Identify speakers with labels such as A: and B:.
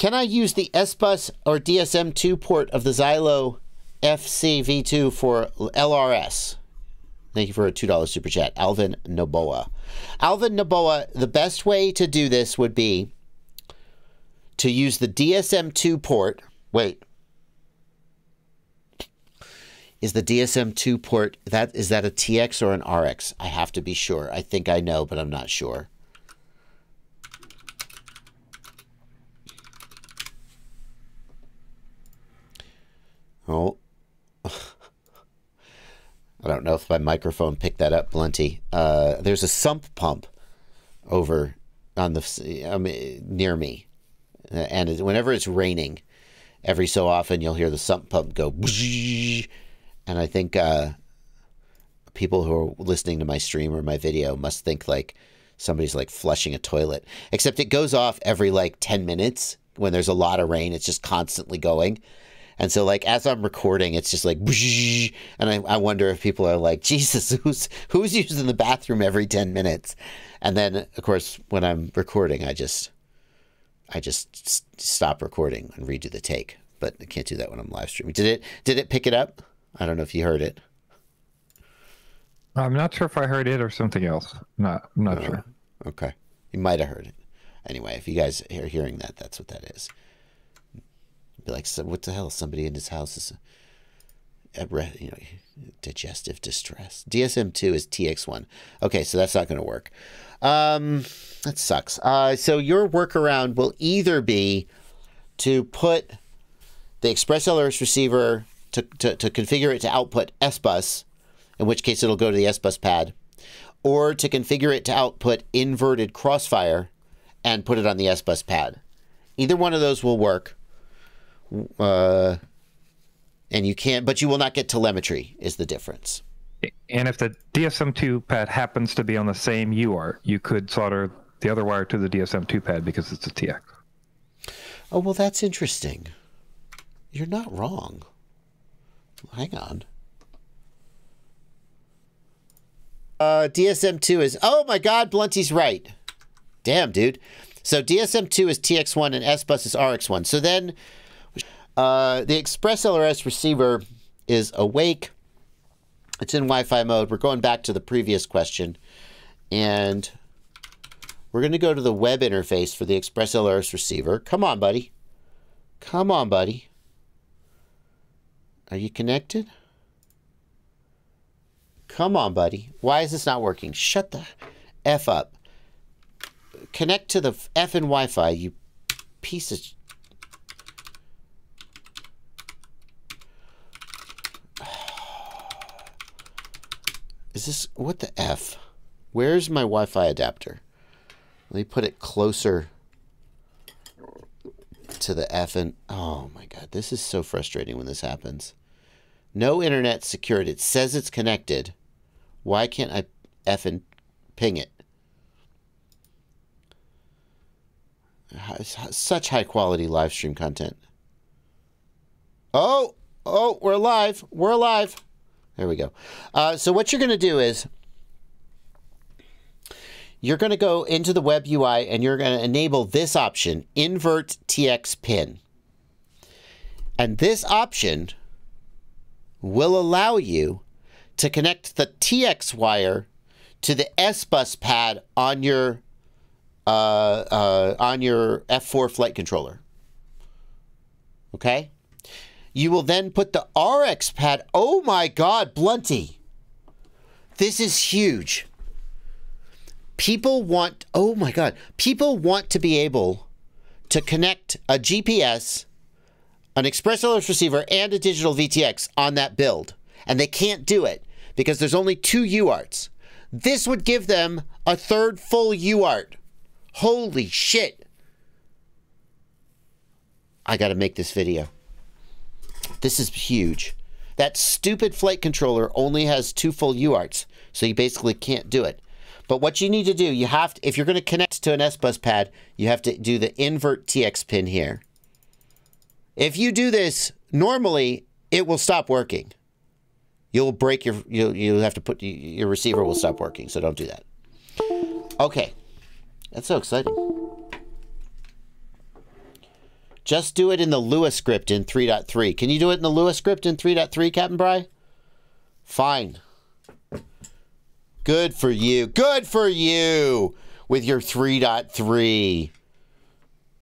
A: Can I use the S-Bus or DSM2 port of the Xilo FCV2 for LRS? Thank you for a $2 super chat. Alvin Noboa. Alvin Noboa, the best way to do this would be to use the DSM2 port. Wait. Is the DSM2 port that is that a TX or an RX? I have to be sure. I think I know, but I'm not sure. Oh. I don't know if my microphone picked that up, Blunty. Uh, there's a sump pump over on the um, near me, and whenever it's raining, every so often you'll hear the sump pump go, and I think uh, people who are listening to my stream or my video must think like somebody's like flushing a toilet. Except it goes off every like ten minutes when there's a lot of rain. It's just constantly going. And so, like, as I'm recording, it's just like, and I, I wonder if people are like, Jesus, who's who's using the bathroom every ten minutes? And then, of course, when I'm recording, I just, I just stop recording and redo the take. But I can't do that when I'm live streaming. Did it? Did it pick it up? I don't know if you heard it.
B: I'm not sure if I heard it or something else. Not, I'm not uh, sure.
A: Okay, you might have heard it. Anyway, if you guys are hearing that, that's what that is. Be like, so what the hell? Somebody in his house is, at you know, digestive distress. DSM two is TX one. Okay, so that's not going to work. Um, that sucks. Uh, so your workaround will either be to put the Express LRS receiver to, to, to configure it to output S bus, in which case it'll go to the S bus pad, or to configure it to output inverted crossfire and put it on the S bus pad. Either one of those will work. Uh, and you can't, but you will not get telemetry, is the difference.
B: And if the DSM2 pad happens to be on the same UART, you could solder the other wire to the DSM2 pad because it's a TX.
A: Oh, well, that's interesting. You're not wrong. Hang on. Uh, DSM2 is, oh my God, Blunty's right. Damn, dude. So DSM2 is TX1 and S bus is RX1. So then uh, the Express LRS receiver is awake. It's in Wi-Fi mode. We're going back to the previous question. And we're going to go to the web interface for the Express LRS receiver. Come on, buddy. Come on, buddy. Are you connected? Come on, buddy. Why is this not working? Shut the F up. Connect to the effing Wi-Fi, you piece of Is this, what the F? Where's my Wi-Fi adapter? Let me put it closer to the F and, oh my God, this is so frustrating when this happens. No internet secured. It says it's connected. Why can't I F and ping it? Such high quality live stream content. Oh, oh, we're live. We're alive. There we go. Uh, so what you're going to do is you're going to go into the web UI and you're going to enable this option, invert TX pin. And this option will allow you to connect the TX wire to the S bus pad on your uh, uh, on your F4 flight controller. Okay? You will then put the RX pad. Oh my God, Blunty. This is huge. People want, oh my God, people want to be able to connect a GPS, an Express LRS receiver, and a digital VTX on that build. And they can't do it because there's only two UARTs. This would give them a third full UART. Holy shit. I got to make this video. This is huge. That stupid flight controller only has two full UARTs, so you basically can't do it. But what you need to do, you have to, if you're going to connect to an S-Bus pad, you have to do the invert TX pin here. If you do this, normally it will stop working. You'll break your, you'll, you'll have to put, your receiver will stop working, so don't do that. Okay. That's so exciting. Just do it in the Lua script in 3.3. Can you do it in the Lua script in 3.3, Captain Bry? Fine. Good for you. Good for you with your 3.3.